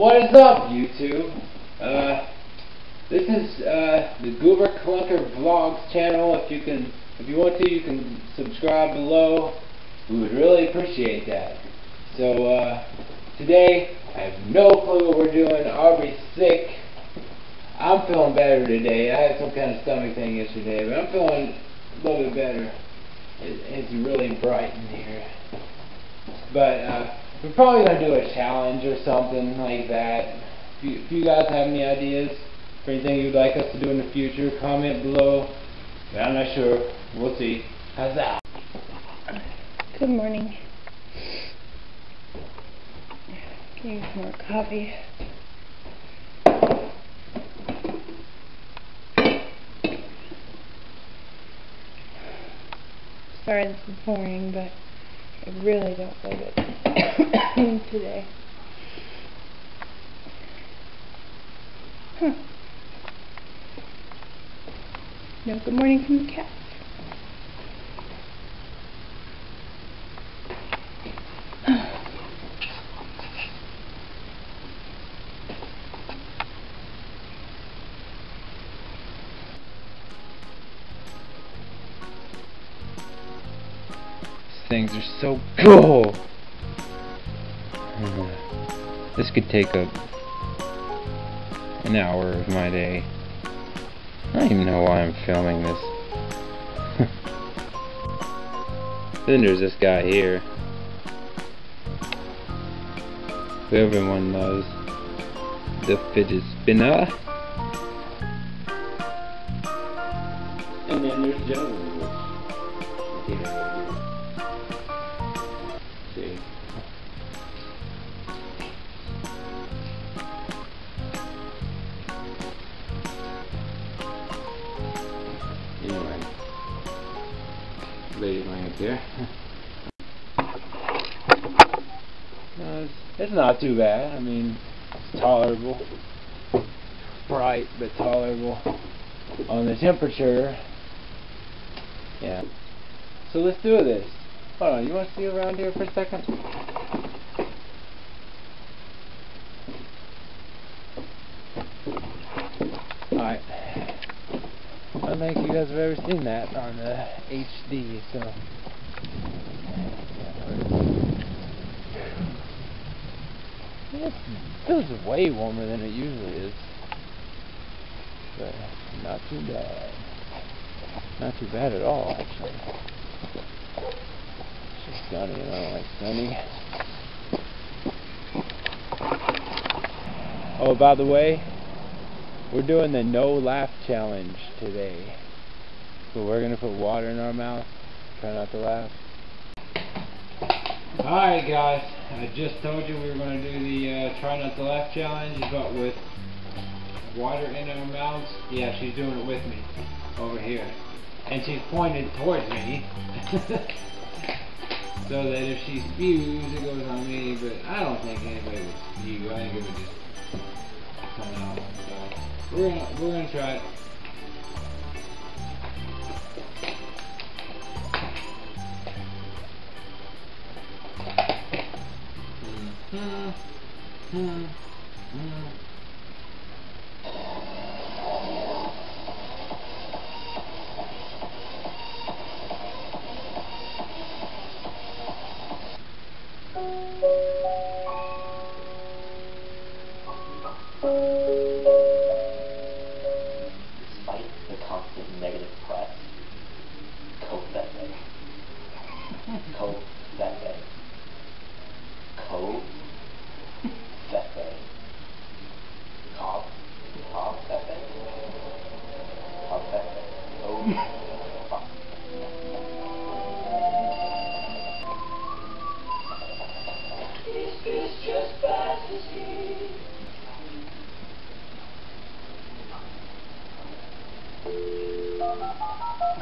What is up, YouTube? Uh, this is uh, the Goober Clunker Vlogs channel. If you can, if you want to, you can subscribe below. We would really appreciate that. So uh, today, I have no clue what we're doing. Aubrey's sick. I'm feeling better today. I had some kind of stomach thing yesterday, but I'm feeling a little bit better. It, it's really bright in here. But uh, we're probably going to do a challenge or something like that. If you, if you guys have any ideas for anything you'd like us to do in the future, comment below. I'm not sure. We'll see. How's that? Good morning. Some more coffee. Sorry this is boring, but I really don't feel today. Huh. No good morning from the cat. things are so cool. Mm-hmm. This could take up an hour of my day. I don't even know why I'm filming this. then there's this guy here. Who everyone loves. The fidget spinner. And then there's Joe. No, it's, uh, it's not too bad. I mean, it's tolerable. Bright, but tolerable. On the temperature, yeah. So let's do this. Hold on, you want to see around here for a second? Alright. I don't think you guys have ever seen that on the HD, so. It feels way warmer than it usually is. But not too bad. Not too bad at all, actually. It's just sunny and I don't like sunny. Oh, by the way, we're doing the no laugh challenge today. So we're going to put water in our mouth, try not to laugh. Alright guys, I just told you we were going to do the uh, try not to laugh challenge, but with water in our mouths. Yeah, she's doing it with me over here. And she's pointed towards me. so that if she spews, it goes on me, but I don't think anybody would spew. I think it would just come out. So we're gonna we're gonna try it. 嗯。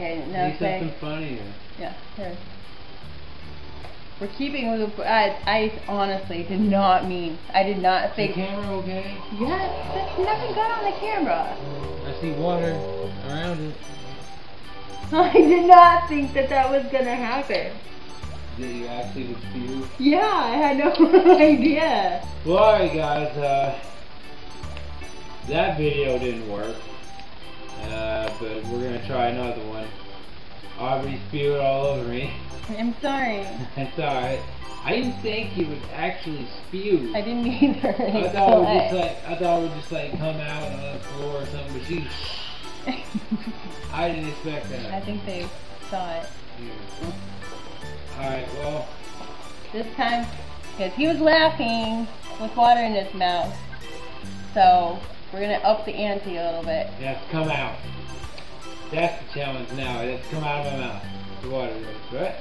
Okay, now Do say. something funny. Yeah, here. We're keeping with the. I, I honestly did not mean. I did not Is the think. camera okay? Yes, that's nothing got on the camera. I see water around it. I did not think that that was gonna happen. Did you actually would spew. Yeah, I had no idea. Well, alright guys, uh, that video didn't work. Uh, but we're gonna try another one. Aubrey spewed all over me. I'm sorry. It's alright. I didn't think he would actually spew. I didn't either. I thought it would just like I thought it would just like come out on the floor or something, but she I didn't expect that. I think they saw it Yeah. Alright, well this time because he was laughing with water in his mouth. So we're gonna up the ante a little bit. it has to come out. That's the challenge now. It has to come out of my mouth. The water does, right?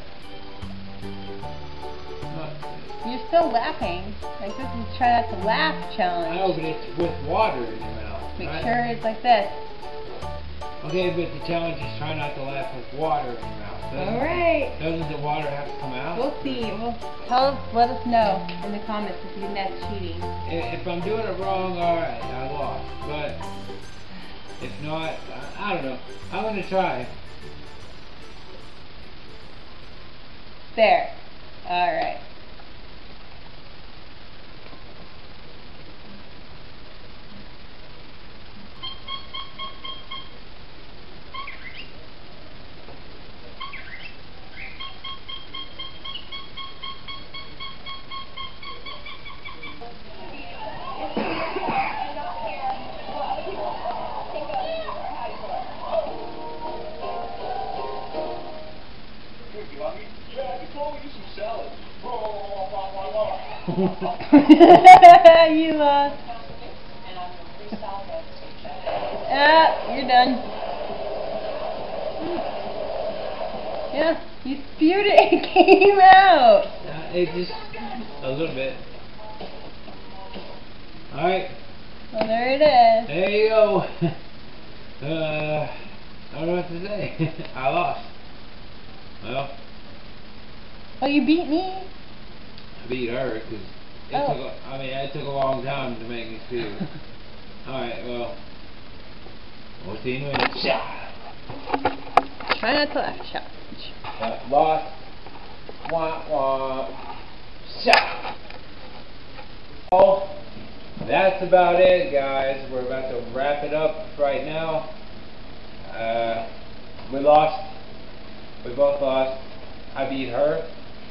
You're still laughing. Like this is try not to laugh challenge. I know, but it's with water in your mouth. Make right? sure it's like this. Okay, but the challenge is try not to laugh with water in your mouth. Doesn't- All right. Doesn't the water have to come out? We'll see. We'll tell us. Let us know in the comments if you think that's cheating. If I'm doing it wrong, alright, I lost. But if not, I, I don't know. I'm gonna try. There. All right. Yeah, you told me some salad. you lost. Ah, you're done. Yeah, you spewed it. It came out. Uh, it just a little bit. Alright, Well, there it is. there you go. uh, I don't know what to say. I lost. Well, Oh, you beat me. I beat her because it Oh. took. A, I mean, it took a long time to make me spew. Alright, well, we'll see you in a. Shot. Try not to laugh. Uh, lost. Wah wah. Shot. Oh, that's about it, guys. We're about to wrap it up right now. Uh, we lost. We both lost. I beat her,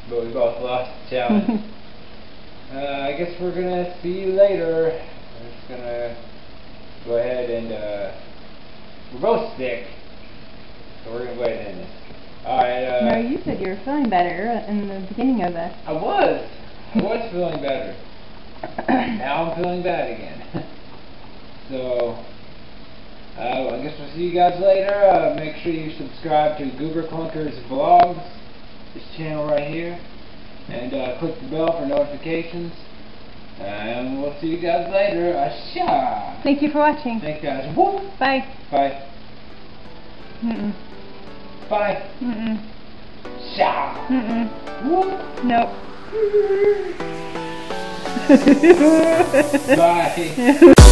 but we both lost the challenge. uh, I guess we're gonna see you later. We're just gonna go ahead and uh, we're both sick, so we're gonna go ahead and end this. All right. Uh, no, you said you were feeling better in the beginning of this. I was. I was feeling better. now I'm feeling bad again. so, uh, I guess we'll see you guys later. Uh, make sure you subscribe to Goober Clunkers Vlogs, this channel right here, and uh, click the bell for notifications. And we'll see you guys later. Asha! Thank you for watching. Thanks, guys. Woo! Bye. Bye. Mm-mm. Bye. Mm-mm. Sha! Mm-mm. Woo! Nope. Bye.